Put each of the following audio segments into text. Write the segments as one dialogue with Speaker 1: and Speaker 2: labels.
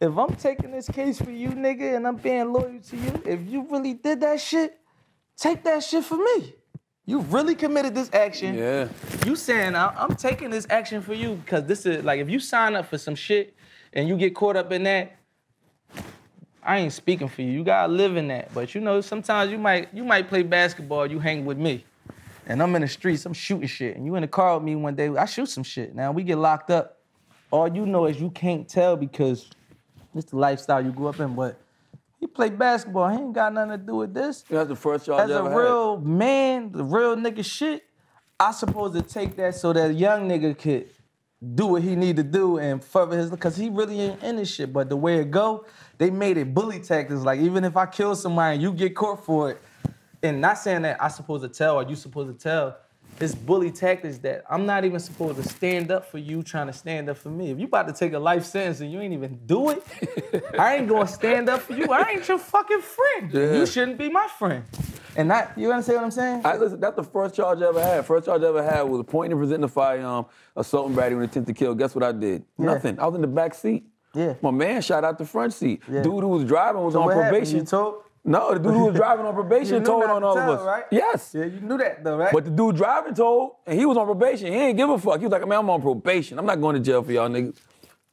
Speaker 1: if I'm taking this case for you, nigga, and I'm being loyal to you, if you really did that shit, take that shit for me. You really committed this action.
Speaker 2: Yeah.
Speaker 1: You saying I'm taking this action for you because this is like if you sign up for some shit and you get caught up in that, I ain't speaking for you. You gotta live in that. But you know, sometimes you might you might play basketball, you hang with me. And I'm in the streets, I'm shooting shit. And you in the car with me one day, I shoot some shit. Now we get locked up. All you know is you can't tell because it's the lifestyle you grew up in. But he played basketball. He ain't got nothing to do with this.
Speaker 2: That's the first
Speaker 1: As a
Speaker 2: ever had.
Speaker 1: real man, the real nigga shit, I supposed to take that so that young nigga could do what he need to do and further his because he really ain't in this shit. But the way it go, they made it bully tactics. Like even if I kill somebody and you get caught for it, and not saying that I supposed to tell or you supposed to tell, it's bully tactics that I'm not even supposed to stand up for you trying to stand up for me. If you about to take a life sentence and you ain't even do it, I ain't gonna stand up for you. I ain't your fucking friend.
Speaker 2: Yeah.
Speaker 1: You shouldn't be my friend. And that you understand what I'm saying?
Speaker 2: I, listen, that's the first charge I ever had. First charge I ever had was pointing and presenting a firearm, assaulting battery with intent to kill. Guess what I did?
Speaker 1: Yeah.
Speaker 2: Nothing. I was in the back seat.
Speaker 1: Yeah.
Speaker 2: My man shot out the front seat.
Speaker 1: Yeah.
Speaker 2: Dude who was driving was
Speaker 1: So
Speaker 2: on
Speaker 1: what happened?
Speaker 2: probation.
Speaker 1: You told?
Speaker 2: No, the dude who was driving on probation told on all
Speaker 1: tell,
Speaker 2: of us.
Speaker 1: right?
Speaker 2: Yes.
Speaker 1: Yeah, you knew that though, right?
Speaker 2: But the dude driving told, and he was on probation. He ain't give a fuck. He was like, man, I'm on probation. I'm not going to jail for y'all niggas.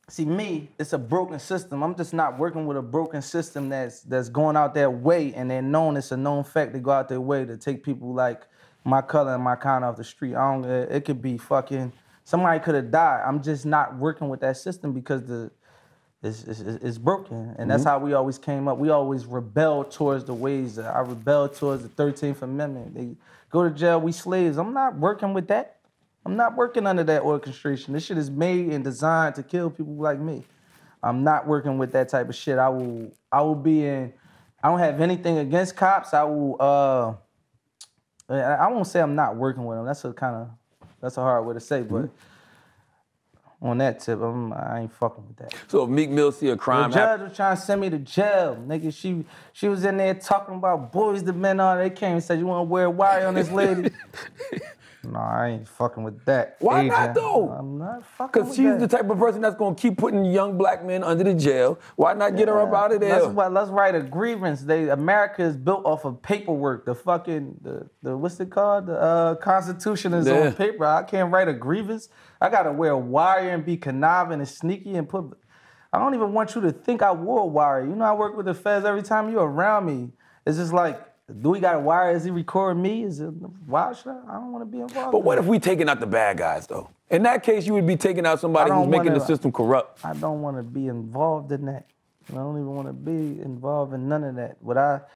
Speaker 1: See, me, it's a broken system. I'm just not working with a broken system that's that's going out their way and they're known it's a known fact to go out their way to take people like my color and my kind off the street. I don't. It, it could be fucking somebody could have died. I'm just not working with that system because the it's, it's, it's broken, and that's how we always came up. We always rebelled towards the ways. That I rebelled towards the 13th Amendment. They go to jail. We slaves. I'm not working with that. I'm not working under that orchestration. This shit is made and designed to kill people like me. I'm not working with that type of shit. I will I will be in I don't have anything against cops. I will uh I I won't say I'm not working with them. That's a kind of that's a hard way to say, but on that tip, I'm, I ain't fucking with that.
Speaker 2: So if Meek Mill see a crime, The
Speaker 1: judge
Speaker 2: happen,
Speaker 1: was trying to send me to jail, nigga. She she was in there talking about boys the men on. They came and said, "You want to wear a wire on this lady?" no, I ain't fucking with that.
Speaker 2: Why not, though?
Speaker 1: I'm not fucking
Speaker 2: because
Speaker 1: with
Speaker 2: she's
Speaker 1: that.
Speaker 2: the type of person that's gonna keep putting young black men under the jail. Why not get her up out of there?
Speaker 1: Let's, well, let's write a grievance. They America is built off of paperwork. The fucking the, the what's it called? The uh, Constitution is
Speaker 2: Yeah.
Speaker 1: on paper. I can't write a grievance. I gotta wear a wire and be conniving and sneaky and put. I don't even want you to think I wore a wire. You know, I work with the feds every time you're around me. It's just like, do we got a wire? Is he recording me? Is it why should I? I don't want to be involved.
Speaker 2: But what if we taking out the bad guys though? In that case, you would be taking out somebody who's making
Speaker 1: wanna-
Speaker 2: the system corrupt.
Speaker 1: I don't want to be involved in that. I don't even want to be involved in none of that. What I